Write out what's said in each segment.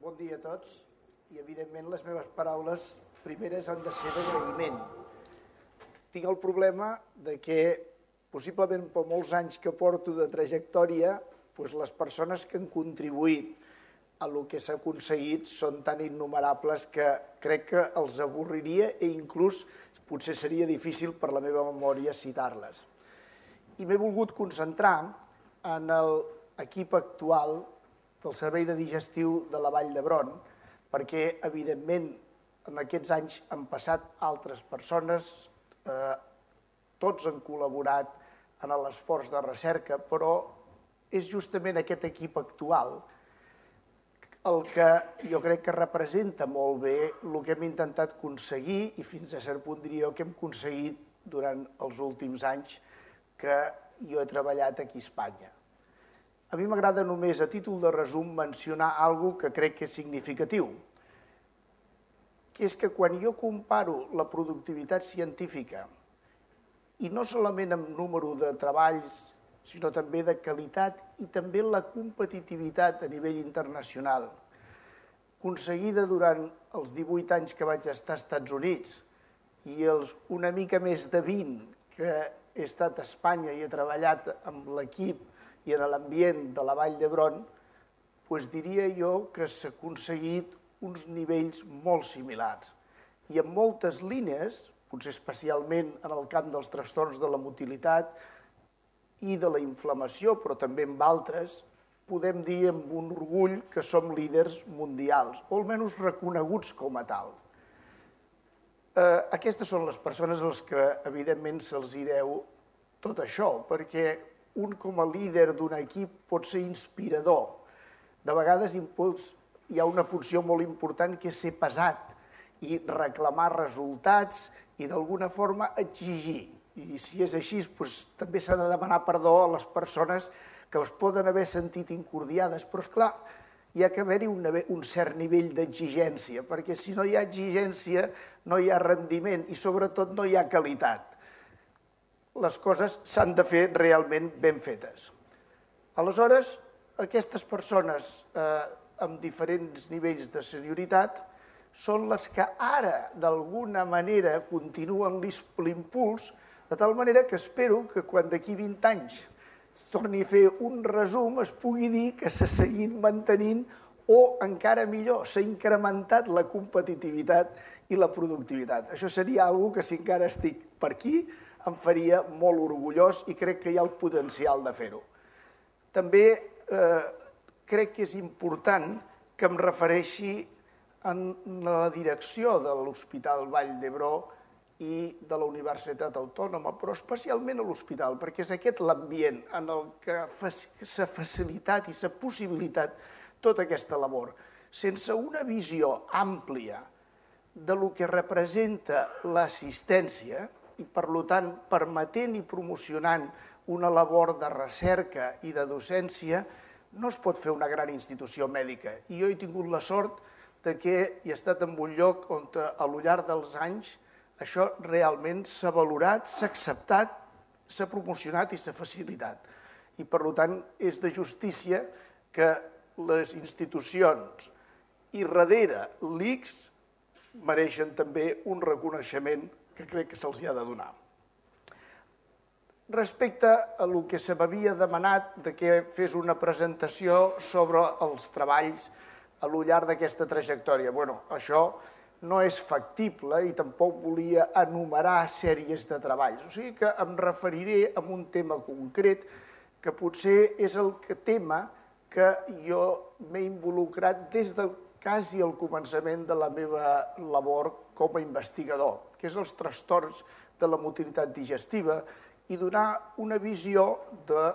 bon dia a tots i, evidentment, les meves paraules primeres han de ser d'agraïment. Tinc el problema de que, possiblement per molts anys que porto de trajectòria, doncs les persones que han contribuït a lo que s'ha aconseguit són tan innumerables que crec que els avorriria i inclús potser seria difícil per la meva memòria citar-les. I m'he volgut concentrar en l'equip actual del Servei de Digestiu de la Vall d'Hebron, perquè, evidentment, en aquests anys han passat altres persones, eh, tots han col·laborat en l'esforç de recerca, però és justament aquest equip actual el que jo crec que representa molt bé el que hem intentat aconseguir i fins a cert punt diria que hem aconseguit durant els últims anys que jo he treballat aquí a Espanya. A mi m'agrada només, a títol de resum, mencionar algo que crec que és significatiu, que és que quan jo comparo la productivitat científica, i no solament amb número de treballs, sinó també de qualitat i també la competitivitat a nivell internacional, aconseguida durant els 18 anys que vaig estar als Estats Units i els una mica més de 20 que he estat a Espanya i he treballat amb l'equip i en l'ambient de la Vall d'Hebron, doncs diria jo que s'ha aconseguit uns nivells molt similars. I en moltes línies, potser especialment en el camp dels trastorns de la motilitat i de la inflamació, però també en altres, podem dir amb un orgull que som líders mundials, o almenys reconeguts com a tal. Eh, aquestes són les persones als que, evidentment, se'ls deu tot això, perquè un com a líder d'un equip pot ser inspirador. De vegades hi ha una funció molt important que és ser pesat i reclamar resultats i d'alguna forma exigir. I si és així, doncs, també s'ha de demanar perdó a les persones que es poden haver sentit incordiades, però és clar, hi ha que haver-hi un, un cert nivell d'exigència, perquè si no hi ha exigència no hi ha rendiment i sobretot no hi ha qualitat les coses s'han de fer realment ben fetes. Aleshores, aquestes persones eh, amb diferents nivells de senioritat són les que ara, d'alguna manera, continuen l'impuls, de tal manera que espero que quan d'aquí 20 anys es torni a fer un resum es pugui dir que s'ha seguit mantenint o, encara millor, s'ha incrementat la competitivitat i la productivitat. Això seria una que si encara estic per aquí em faria molt orgullós i crec que hi ha el potencial de fer-ho. També eh, crec que és important que em refereixi en la direcció de l'Hospital Vall d'Hebró i de la Universitat Autònoma, però especialment a l'hospital, perquè és aquest l'ambient en el que s'ha facilitat i s'ha possibilitat tota aquesta labor. Sense una visió àmplia de lo que representa l'assistència, i per tant permetent i promocionant una labor de recerca i de docència, no es pot fer una gran institució mèdica. I jo he tingut la sort de que he estat en un lloc on a lo llarg dels anys això realment s'ha valorat, s'ha acceptat, s'ha promocionat i s'ha facilitat. I per tant és de justícia que les institucions i darrere l'ICS mereixen també un reconeixement que crec que se'ls ha de donar. Respecte a el que se m'havia demanat de que fes una presentació sobre els treballs a lo llarg d'aquesta trajectòria. bueno, això no és factible i tampoc volia enumerar sèries de treballs. O sigui que em referiré a un tema concret que potser és el que tema que jo m'he involucrat des del quasi al començament de la meva labor com a investigador que és els trastorns de la motilitat digestiva, i donar una visió de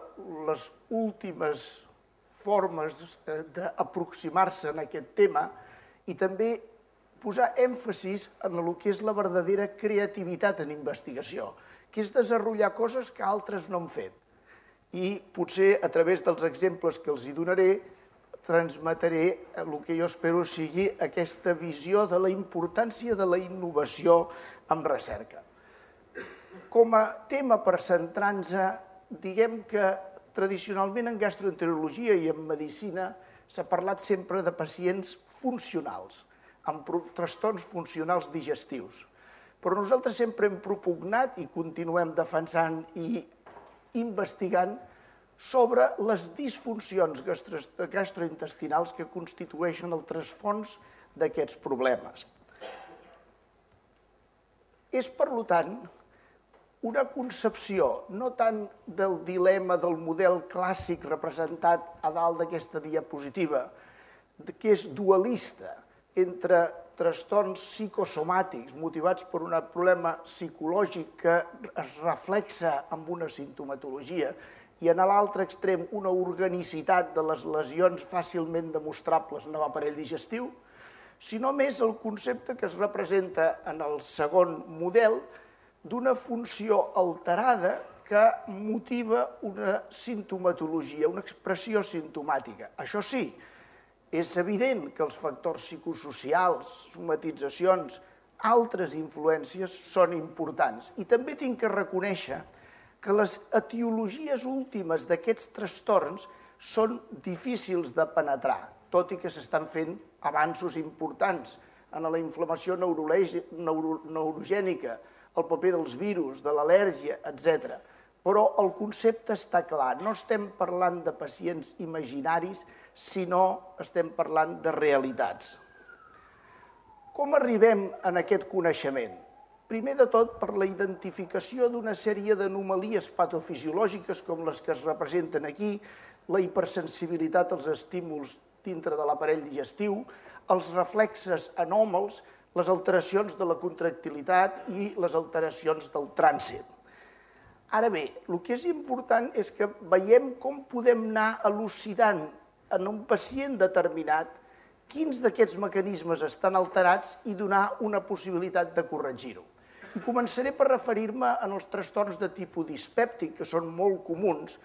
les últimes formes eh, d'aproximar-se en aquest tema i també posar èmfasis en el que és la verdadera creativitat en investigació, que és desenvolupar coses que altres no han fet. I potser a través dels exemples que els hi donaré transmetré el que jo espero sigui aquesta visió de la importància de la innovació en recerca. Com a tema per centrar-nos, diguem que tradicionalment en gastroenterologia i en medicina s'ha parlat sempre de pacients funcionals, amb trastorns funcionals digestius. Però nosaltres sempre hem propugnat i continuem defensant i investigant sobre les disfuncions gastrointestinals que constitueixen el trasfons d'aquests problemes. És, per tant, una concepció no tant del dilema del model clàssic representat a dalt d'aquesta diapositiva, que és dualista entre trastorns psicosomàtics motivats per un problema psicològic que es reflexa amb una sintomatologia i en l'altre extrem una organicitat de les lesions fàcilment demostrables en l'aparell digestiu, sinó més el concepte que es representa en el segon model d'una funció alterada que motiva una sintomatologia, una expressió sintomàtica. Això sí, és evident que els factors psicosocials, somatitzacions, altres influències són importants. I també tinc que reconèixer que les etiologies últimes d'aquests trastorns són difícils de penetrar, tot i que s'estan fent avanços importants en la inflamació neurogènica, el paper dels virus, de l'al·lèrgia, etc. Però el concepte està clar, no estem parlant de pacients imaginaris, sinó estem parlant de realitats. Com arribem en aquest coneixement? Primer de tot, per la identificació d'una sèrie d'anomalies patofisiològiques com les que es representen aquí, la hipersensibilitat als estímuls dintre de l'aparell digestiu, els reflexes anòmals, les alteracions de la contractilitat i les alteracions del trànsit. Ara bé, el que és important és que veiem com podem anar elucidant en un pacient determinat quins d'aquests mecanismes estan alterats i donar una possibilitat de corregir-ho. I començaré per referir-me en els trastorns de tipus dispèptic, que són molt comuns,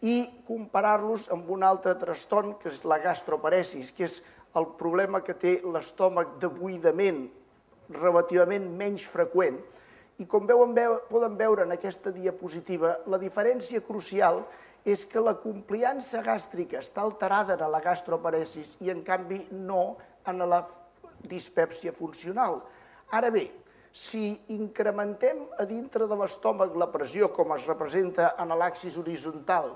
i comparar-los amb un altre trastorn, que és la gastroparesis, que és el problema que té l'estómac de buidament relativament menys freqüent. I com veuen, poden veure en aquesta diapositiva, la diferència crucial és que la compliança gàstrica està alterada en la gastroparesis i, en canvi, no en la dispèpsia funcional. Ara bé, si incrementem a dintre de l'estómac la pressió, com es representa en l'axis horitzontal,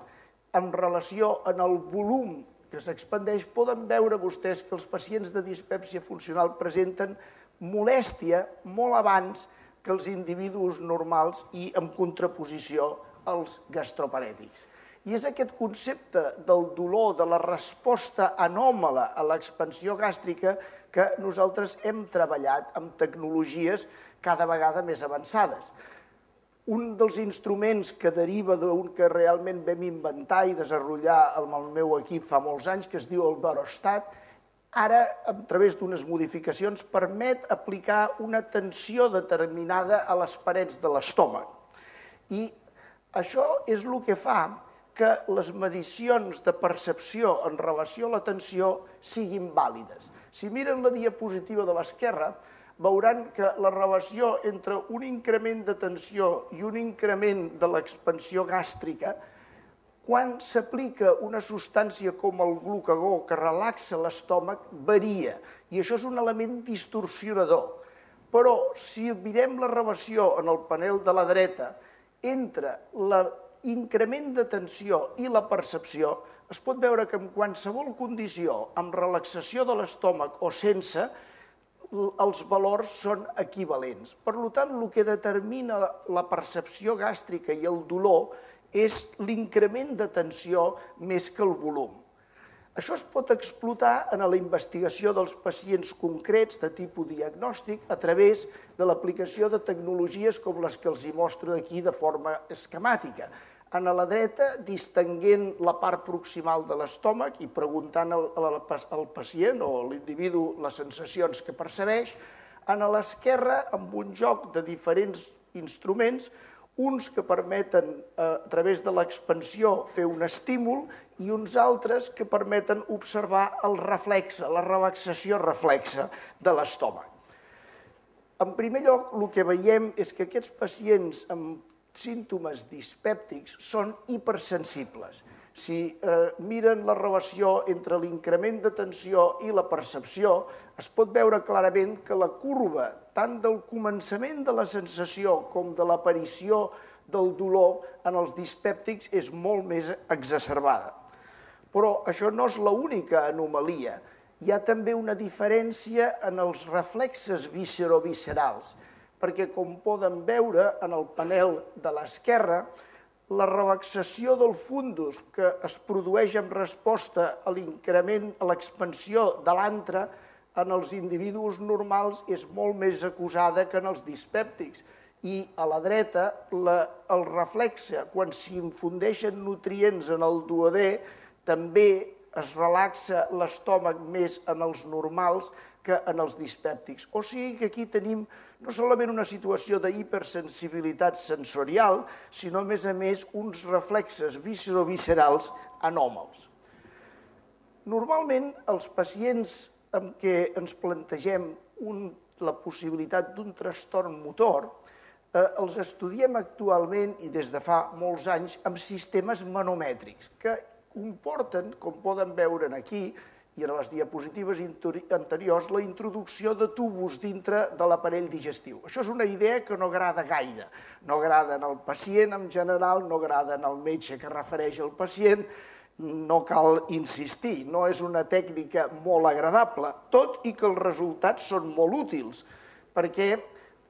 en relació en el volum que s'expandeix, poden veure vostès que els pacients de dispèpsia funcional presenten molèstia molt abans que els individus normals i en contraposició als gastroparètics. I és aquest concepte del dolor, de la resposta anòmala a l'expansió gàstrica que nosaltres hem treballat amb tecnologies cada vegada més avançades. Un dels instruments que deriva d'un que realment vam inventar i desenvolupar amb el meu equip fa molts anys, que es diu el Barostat, ara, a través d'unes modificacions, permet aplicar una tensió determinada a les parets de l'estómac. I això és el que fa que les medicions de percepció en relació a la tensió siguin vàlides. Si miren la diapositiva de l'esquerra, veuran que la relació entre un increment de tensió i un increment de l'expansió gàstrica, quan s'aplica una substància com el glucagó que relaxa l'estómac, varia, i això és un element distorsionador. Però si mirem la relació en el panel de la dreta entre l'increment de tensió i la percepció, es pot veure que en qualsevol condició, amb relaxació de l'estómac o sense, els valors són equivalents. Per tant, el que determina la percepció gàstrica i el dolor és l'increment de tensió més que el volum. Això es pot explotar en la investigació dels pacients concrets de tipus diagnòstic a través de l'aplicació de tecnologies com les que els hi mostro aquí de forma esquemàtica a la dreta distenguent la part proximal de l'estómac i preguntant al, al pacient o a l'individu les sensacions que percebeix, a l'esquerra amb un joc de diferents instruments, uns que permeten eh, a través de l'expansió fer un estímul i uns altres que permeten observar el reflexe, la relaxació reflexa de l'estómac. En primer lloc, el que veiem és que aquests pacients amb símptomes dispèptics són hipersensibles. si eh, miren la relació entre l'increment de tensió i la percepció, es pot veure clarament que la curva, tant del començament de la sensació com de l'aparició del dolor en els dispèptics és molt més exacerbada. Però això no és l'única anomalia. Hi ha també una diferència en els reflexes visceroviscerals, perquè com poden veure en el panel de l'esquerra, la relaxació del fundus que es produeix en resposta a l'increment, a l'expansió de l'antre, en els individus normals és molt més acusada que en els dispèptics. I a la dreta, la, el reflexe, quan s'infundeixen nutrients en el duodè, també es relaxa l'estómac més en els normals que en els dispèptics. O sigui que aquí tenim no solament una situació d'hipersensibilitat sensorial, sinó, a més a més, uns reflexes visceroviscerals anòmals. Normalment, els pacients amb què ens plantegem un, la possibilitat d'un trastorn motor, eh, els estudiem actualment i des de fa molts anys amb sistemes manomètrics que comporten, com poden veure aquí, i en les diapositives anteriors la introducció de tubos dintre de l'aparell digestiu. Això és una idea que no agrada gaire. No agrada en el pacient en general, no agrada en el metge que refereix al pacient, no cal insistir, no és una tècnica molt agradable, tot i que els resultats són molt útils, perquè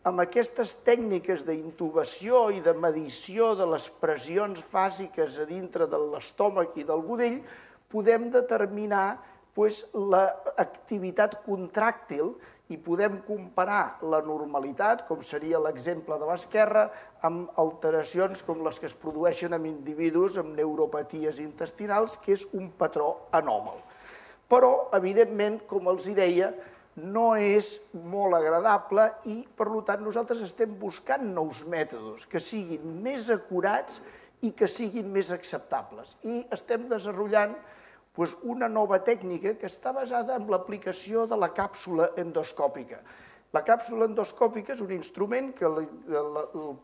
amb aquestes tècniques d'intubació i de medició de les pressions fàsiques a dintre de l'estómac i del budell, podem determinar pues, l'activitat contràctil i podem comparar la normalitat, com seria l'exemple de l'esquerra, amb alteracions com les que es produeixen en individus amb neuropaties intestinals, que és un patró anòmal. Però, evidentment, com els deia, no és molt agradable i, per tant, nosaltres estem buscant nous mètodes que siguin més acurats i que siguin més acceptables. I estem desenvolupant doncs una nova tècnica que està basada en l'aplicació de la càpsula endoscòpica. La càpsula endoscòpica és un instrument que el,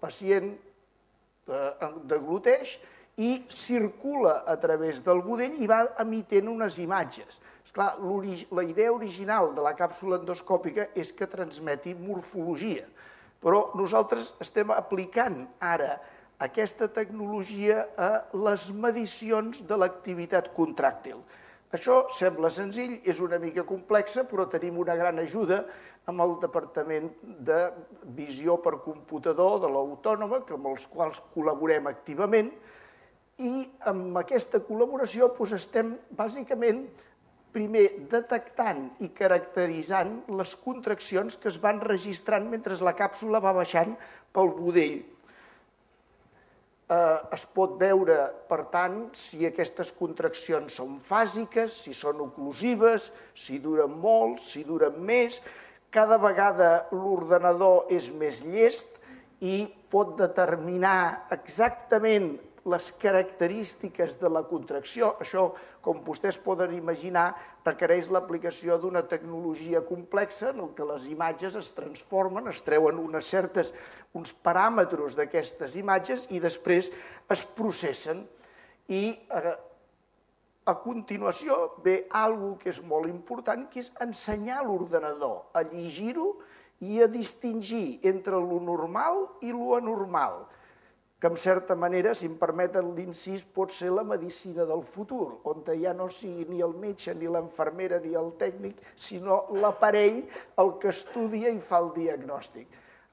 pacient eh, degluteix circula a través del budell i va emetent unes imatges. Esclar, la idea original de la càpsula endoscòpica és que transmeti morfologia, però nosaltres estem aplicant ara aquesta tecnologia a les medicions de l'activitat contràctil. Això sembla senzill, és una mica complexa, però tenim una gran ajuda amb el Departament de Visió per Computador de l'Autònoma, amb els quals col·laborem activament, i amb aquesta col·laboració doncs, estem bàsicament primer detectant i caracteritzant les contraccions que es van registrant mentre la càpsula va baixant pel budell eh, es pot veure, per tant, si aquestes contraccions són fàsiques, si són oclusives, si duren molt, si duren més. Cada vegada l'ordenador és més llest i pot determinar exactament les característiques de la contracció. Això, com vostès poden imaginar, requereix l'aplicació d'una tecnologia complexa en què les imatges es transformen, es treuen unes certes, uns paràmetres d'aquestes imatges i després es processen. I eh, a continuació ve algo que és molt important, que és ensenyar l'ordenador a llegir-ho i a distingir entre lo normal i lo anormal que en certa manera, si em permeten l'incís, pot ser la medicina del futur, on ja no sigui ni el metge, ni l'infermera, ni el tècnic, sinó l'aparell el que estudia i fa el diagnòstic.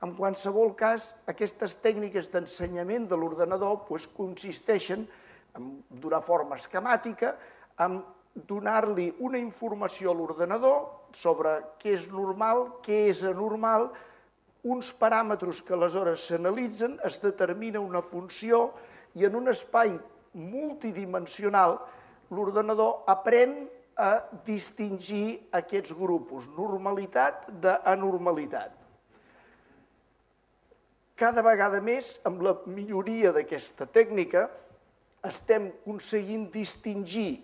En qualsevol cas, aquestes tècniques d'ensenyament de l'ordenador doncs, consisteixen, d'una forma esquemàtica, en donar-li una informació a l'ordenador sobre què és normal, què és anormal, uns paràmetres que aleshores s'analitzen, es determina una funció i en un espai multidimensional l'ordenador aprèn a distingir aquests grupos, normalitat d'anormalitat. Cada vegada més, amb la milloria d'aquesta tècnica, estem aconseguint distingir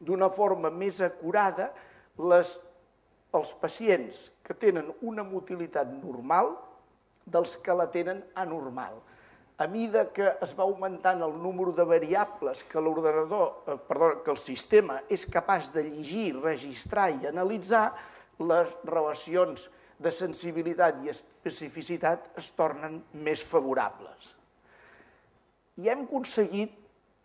d'una forma més acurada les els pacients que tenen una motilitat normal dels que la tenen anormal. a mida que es va augmentant el número de variables que l'ordenador, eh, perdó, que el sistema és capaç de llegir, registrar i analitzar, les relacions de sensibilitat i especificitat es tornen més favorables. I hem aconseguit,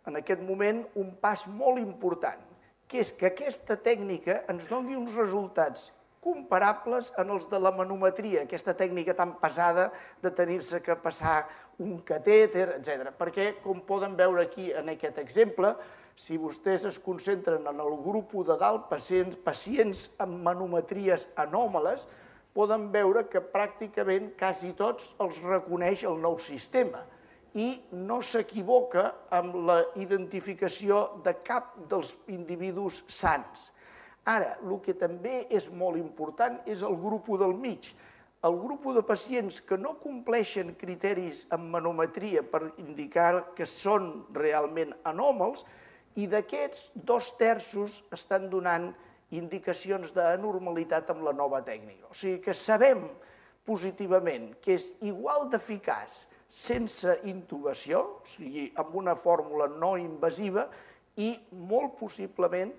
en aquest moment, un pas molt important, que és que aquesta tècnica ens doni uns resultats comparables en els de la manometria, aquesta tècnica tan pesada de tenir-se que passar un catèter, etc. Perquè, com poden veure aquí en aquest exemple, si vostès es concentren en el grup de dalt, pacients, pacients amb manometries anòmales, poden veure que pràcticament quasi tots els reconeix el nou sistema i no s'equivoca amb la identificació de cap dels individus sants. Ara, el que també és molt important és el grup del mig. El grup de pacients que no compleixen criteris en manometria per indicar que són realment anòmals i d'aquests dos terços estan donant indicacions d'anormalitat amb la nova tècnica. O sigui que sabem positivament que és igual d'eficaç sense intubació, o sigui, amb una fórmula no invasiva, i molt possiblement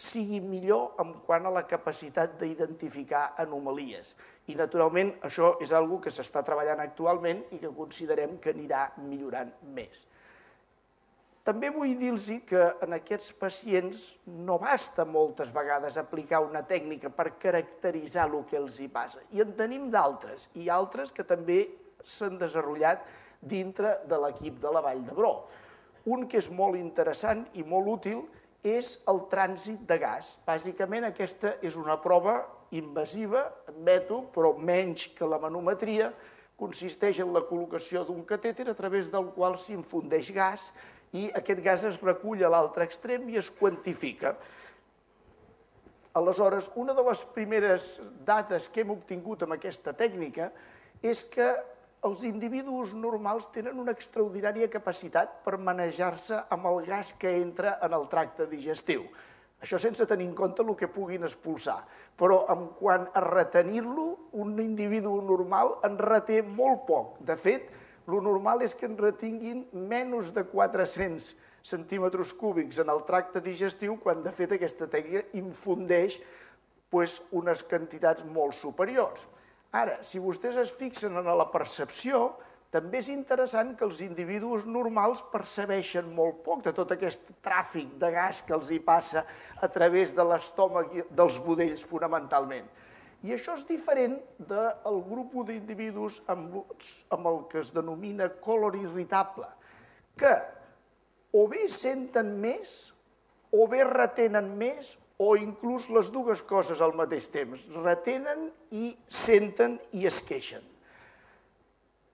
sigui millor en quant a la capacitat d'identificar anomalies. I, naturalment, això és una que s'està treballant actualment i que considerem que anirà millorant més. També vull dir-los que en aquests pacients no basta moltes vegades aplicar una tècnica per caracteritzar el que els hi passa. I en tenim d'altres, i altres que també s'han desenvolupat dintre de l'equip de la Vall d'Hebró. Un que és molt interessant i molt útil és el trànsit de gas. Bàsicament aquesta és una prova invasiva, admeto, però menys que la manometria, consisteix en la col·locació d'un catèter a través del qual s'infundeix gas i aquest gas es recull a l'altre extrem i es quantifica. Aleshores, una de les primeres dates que hem obtingut amb aquesta tècnica és que els individus normals tenen una extraordinària capacitat per manejar-se amb el gas que entra en el tracte digestiu. Això sense tenir en compte el que puguin expulsar. Però en quant a retenir-lo, un individu normal en reté molt poc. De fet, el normal és que en retinguin menys de 400 centímetres cúbics en el tracte digestiu, quan de fet aquesta tècnica infundeix pues, unes quantitats molt superiors. Ara, si vostès es fixen en la percepció, també és interessant que els individus normals percebeixen molt poc de tot aquest tràfic de gas que els hi passa a través de l'estómac dels budells fonamentalment. I això és diferent del grup d'individus amb, amb el que es denomina color irritable, que o bé senten més, o bé retenen més, o inclús les dues coses al mateix temps. Retenen i senten i es queixen.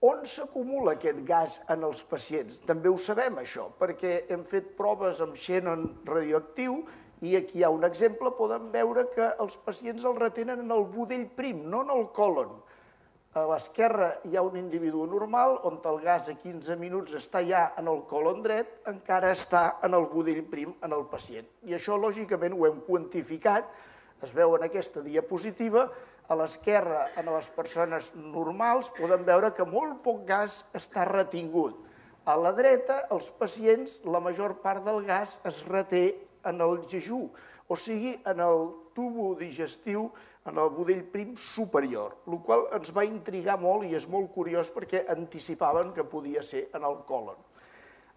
On s'acumula aquest gas en els pacients? També ho sabem, això, perquè hem fet proves amb xenon radioactiu i aquí hi ha un exemple, poden veure que els pacients el retenen en el budell prim, no en el colon. A l'esquerra hi ha un individu normal, on el gas a 15 minuts està ja en el colon dret, encara està en el budell prim en el pacient. I això, lògicament, ho hem quantificat, es veu en aquesta diapositiva, a l'esquerra, en les persones normals, podem veure que molt poc gas està retingut. A la dreta, els pacients, la major part del gas es reté en el jejú, o sigui, en el tubo digestiu en el budell prim superior, el qual ens va intrigar molt i és molt curiós perquè anticipaven que podia ser en el colon.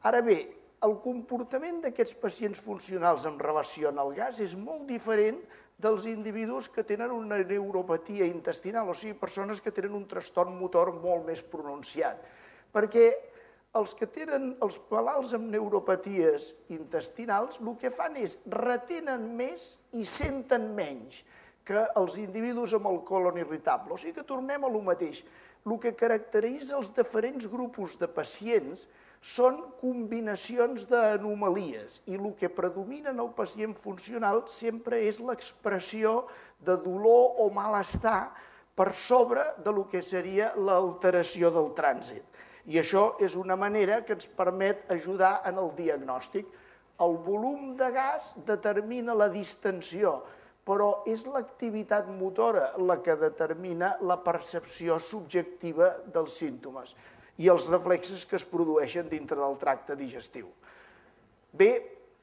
Ara bé, el comportament d'aquests pacients funcionals en relació al gas és molt diferent dels individus que tenen una neuropatia intestinal, o sigui, persones que tenen un trastorn motor molt més pronunciat. Perquè els que tenen els malalts amb neuropaties intestinals el que fan és retenen més i senten menys que els individus amb el colon irritable. O sigui que tornem a lo mateix. El que caracteritza els diferents grupos de pacients són combinacions d'anomalies i el que predomina en el pacient funcional sempre és l'expressió de dolor o malestar per sobre de lo que seria l'alteració del trànsit. I això és una manera que ens permet ajudar en el diagnòstic. El volum de gas determina la distensió, però és l'activitat motora la que determina la percepció subjectiva dels símptomes. i els reflexes que es produeixen dintre del tracte digestiu. Bé,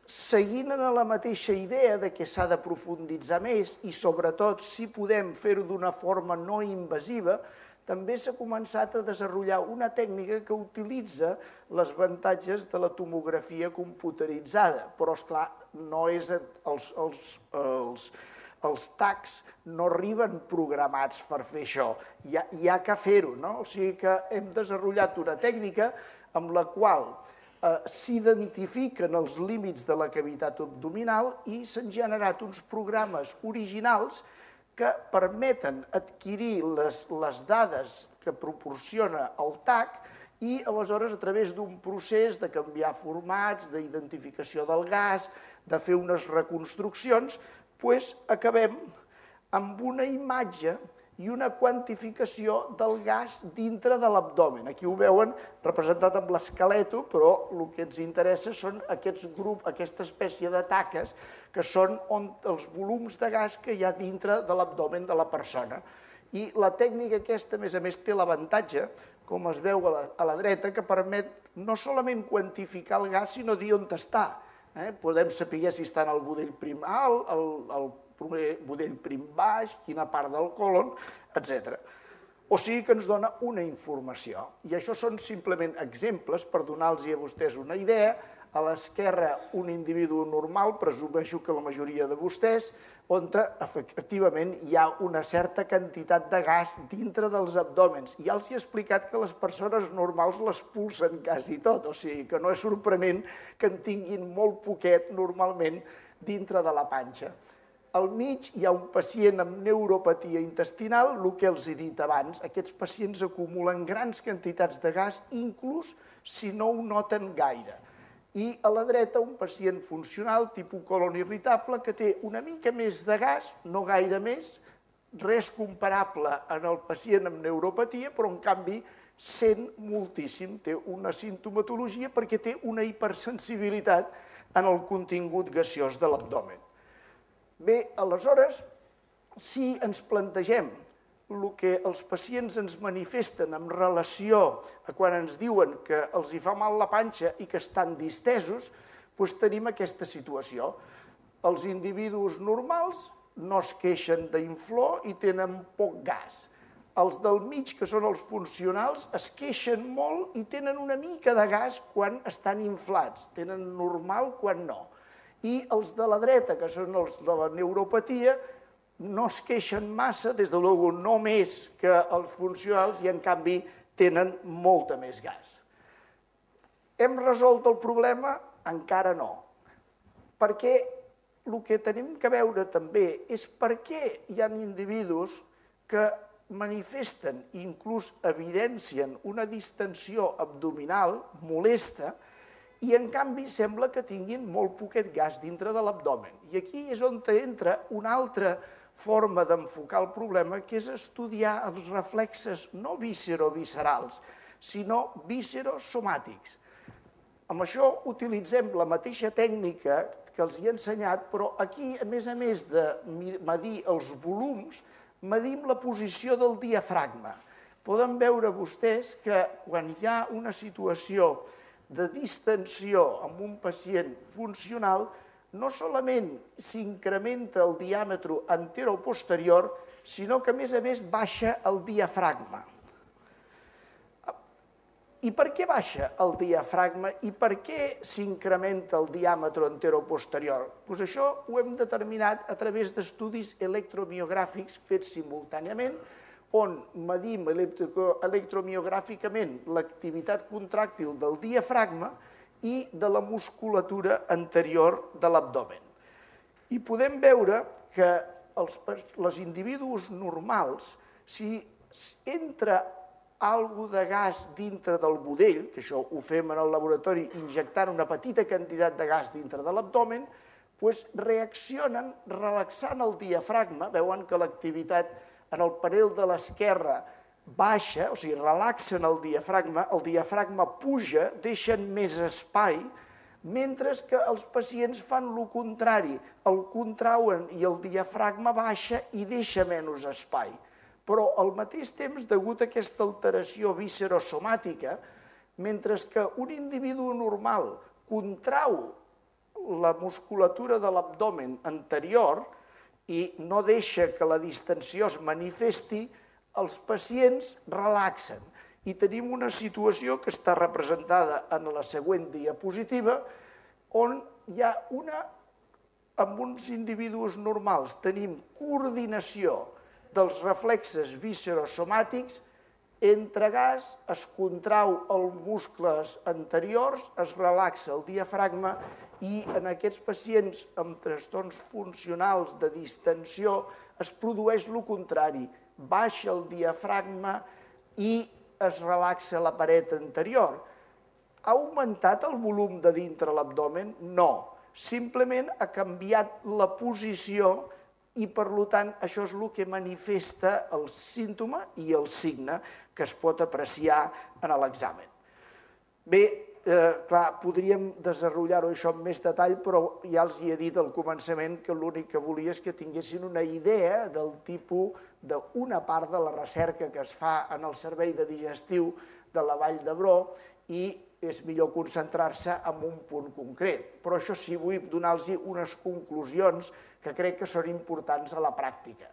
seguint en la mateixa idea de que s'ha de profunditzar més i sobretot si podem fer-ho d'una forma no invasiva, també s'ha començat a desenvolupar una tècnica que utilitza les avantatges de la tomografia computeritzada, però, és clar no és els, els, els, els tacs no arriben programats per fer això, hi ha, hi ha que fer-ho, no? O sigui que hem desenvolupat una tècnica amb la qual eh, s'identifiquen els límits de la cavitat abdominal i s'han generat uns programes originals que permeten adquirir les, les dades que proporciona el TAC i aleshores a través d'un procés de canviar formats, d'identificació del gas, de fer unes reconstruccions, doncs acabem amb una imatge i una quantificació del gas dintre de l'abdomen. Aquí ho veuen representat amb l'esqueleto, però el que ens interessa són aquests grups, aquesta espècie de taques, que són on els volums de gas que hi ha dintre de l'abdomen de la persona. I la tècnica aquesta, a més a més, té l'avantatge, com es veu a la, a la dreta, que permet no solament quantificar el gas, sinó dir on està. Eh? Podem saber si està en el budell primal, el, el primer budell prim baix, quina part del colon, etc. O sigui que ens dona una informació. I això són simplement exemples per donar-los a vostès una idea. A l'esquerra, un individu normal, presumeixo que la majoria de vostès, on efectivament hi ha una certa quantitat de gas dintre dels abdòmens. Ja els he explicat que les persones normals les pulsen quasi tot, o sigui que no és sorprenent que en tinguin molt poquet normalment dintre de la panxa. Al mig hi ha un pacient amb neuropatia intestinal, el que els he dit abans, aquests pacients acumulen grans quantitats de gas, inclús si no ho noten gaire. I a la dreta un pacient funcional, tipus colon irritable, que té una mica més de gas, no gaire més, res comparable en el pacient amb neuropatia, però en canvi sent moltíssim, té una sintomatologia perquè té una hipersensibilitat en el contingut gaseós de l'abdomen. Bé, aleshores, si ens plantegem el que els pacients ens manifesten en relació a quan ens diuen que els hi fa mal la panxa i que estan distesos, doncs tenim aquesta situació. Els individus normals no es queixen d'inflor i tenen poc gas. Els del mig, que són els funcionals, es queixen molt i tenen una mica de gas quan estan inflats. Tenen normal quan no i els de la dreta, que són els de la neuropatia, no es queixen massa, des de logo no més que els funcionals i en canvi tenen molta més gas. Hem resolt el problema? Encara no. Perquè el que tenim que veure també és per què hi ha individus que manifesten, inclús evidencien una distensió abdominal molesta, i en canvi sembla que tinguin molt poquet gas dintre de l'abdomen. I aquí és on entra una altra forma d'enfocar el problema, que és estudiar els reflexes no visceroviscerals, sinó viscerosomàtics. Amb això utilitzem la mateixa tècnica que els he ensenyat, però aquí, a més a més de medir els volums, medim la posició del diafragma. Poden veure vostès que quan hi ha una situació de distensió amb un pacient funcional, no solament s'incrementa el diàmetre anteroposterior, sinó que a més a més baixa el diafragma. I per què baixa el diafragma i per què s'incrementa el diàmetre anteroposterior? Pues això ho hem determinat a través d'estudis electromiogràfics fets simultàniament, on medim electromiogràficament l'activitat contràctil del diafragma i de la musculatura anterior de l'abdomen. I podem veure que els, els individus normals, si entra algo de gas dintre del budell, que això ho fem en el laboratori injectant una petita quantitat de gas dintre de l'abdomen, doncs reaccionen relaxant el diafragma, veuen que l'activitat en el panel de l'esquerra baixa, o sigui, relaxen el diafragma, el diafragma puja, deixen més espai, mentre que els pacients fan el contrari, el contrauen i el diafragma baixa i deixa menys espai. però al mateix temps, degut a aquesta alteració viscerosomàtica, mentre que un individu normal contrau la musculatura de l'abdomen anterior i no deixa que la distensió es manifesti, els pacients relaxen. I tenim una situació que està representada en la següent diapositiva, on hi ha una, amb uns individus normals, tenim coordinació dels reflexes viscerosomàtics, entre gas es contrau els muscles anteriors, es relaxa el diafragma i en aquests pacients amb trastorns funcionals de distensió es produeix el contrari, baixa el diafragma i es relaxa la paret anterior. Ha augmentat el volum de dintre l'abdomen? No. Simplement ha canviat la posició i, per tant, això és el que manifesta el símptoma i el signe que es pot apreciar en l'examen. Bé, eh, clar, podríem desenvolupar-ho això amb més detall, però ja els hi he dit al començament que l'únic que volia és que tinguessin una idea del tipus d'una part de la recerca que es fa en el servei de digestiu de la Vall d'Hebró i és millor concentrar-se en un punt concret. Però això sí, vull donar-los unes conclusions que crec que són importants a la pràctica.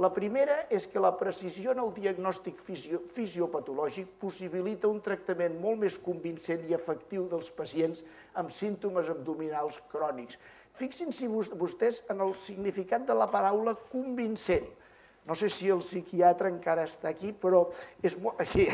La primera és que la precisió en el diagnòstic fisio fisiopatològic possibilita un tractament molt més convincent i efectiu dels pacients amb símptomes abdominals crònics. Fixin-se vostès en el significat de la paraula convincent. No sé si el psiquiatre encara està aquí, però és molt, sí,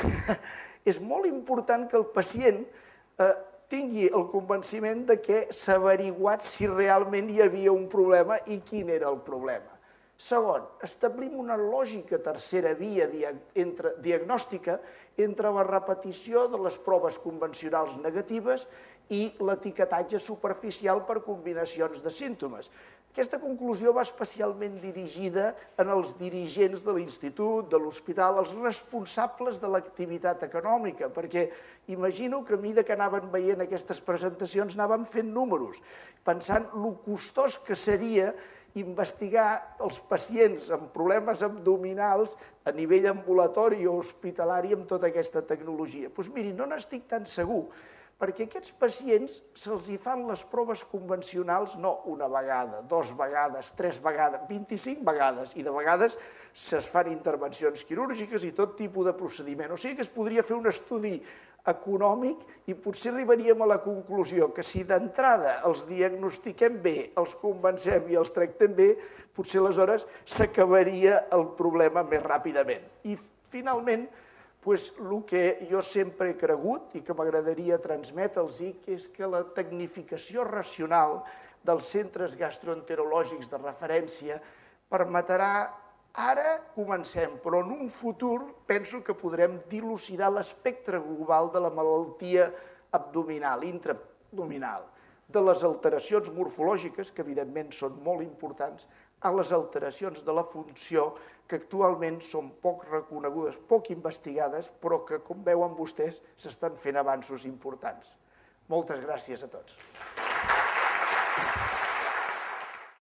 és molt important que el pacient eh, tingui el convenciment de que s'ha averiguat si realment hi havia un problema i quin era el problema. Segon, establim una lògica tercera via entre, diagnòstica entre la repetició de les proves convencionals negatives i l'etiquetatge superficial per combinacions de símptomes. Aquesta conclusió va especialment dirigida en els dirigents de l'institut, de l'hospital, els responsables de l'activitat econòmica, perquè imagino que a mesura que anaven veient aquestes presentacions anaven fent números, pensant lo costós que seria investigar els pacients amb problemes abdominals a nivell ambulatori o hospitalari amb tota aquesta tecnologia. Doncs miri, no n'estic tan segur, perquè aquests pacients se'ls hi fan les proves convencionals no una vegada, dos vegades, tres vegades, 25 vegades, i de vegades se's fan intervencions quirúrgiques i tot tipus de procediment. O sigui que es podria fer un estudi econòmic i potser arribaríem a la conclusió que si d'entrada els diagnostiquem bé, els convencem i els tractem bé, potser aleshores s'acabaria el problema més ràpidament. I finalment, pues, el que jo sempre he cregut i que m'agradaria transmetre'ls és que la tecnificació racional dels centres gastroenterològics de referència permetrà Ara comencem, però en un futur penso que podrem dilucidar l'espectre global de la malaltia abdominal, intraabdominal, de les alteracions morfològiques, que evidentment són molt importants, a les alteracions de la funció que actualment són poc reconegudes, poc investigades, però que, com veuen vostès, s'estan fent avanços importants. Moltes gràcies a tots.